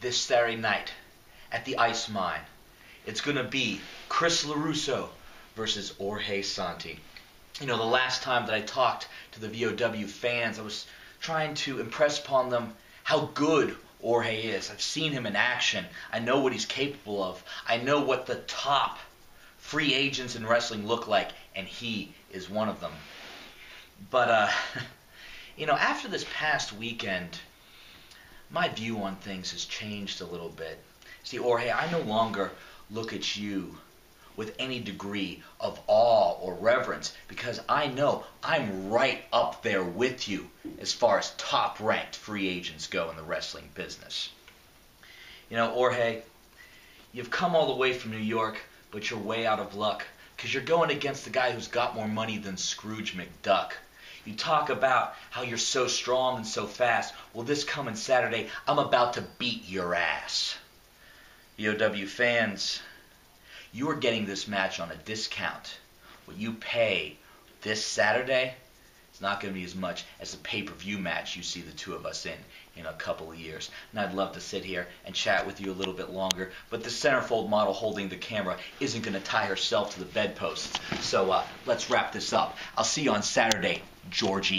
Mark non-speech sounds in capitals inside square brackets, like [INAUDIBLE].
this Saturday night at the Ice Mine. It's going to be Chris LeRusso versus Jorge Santi. You know, the last time that I talked to the VOW fans, I was trying to impress upon them how good Jorge is. I've seen him in action. I know what he's capable of. I know what the top free agents in wrestling look like, and he is one of them. But, uh, [LAUGHS] you know, after this past weekend, my view on things has changed a little bit. See, Jorge, I no longer look at you with any degree of awe or reverence because I know I'm right up there with you as far as top ranked free agents go in the wrestling business. You know, Jorge, you've come all the way from New York, but you're way out of luck because you're going against the guy who's got more money than Scrooge McDuck. You talk about how you're so strong and so fast. Well, this coming Saturday, I'm about to beat your ass. VOW fans, you are getting this match on a discount. What you pay this Saturday is not going to be as much as the pay-per-view match you see the two of us in in a couple of years. And I'd love to sit here and chat with you a little bit longer, but the centerfold model holding the camera isn't going to tie herself to the bedposts. So uh, let's wrap this up. I'll see you on Saturday, Georgie.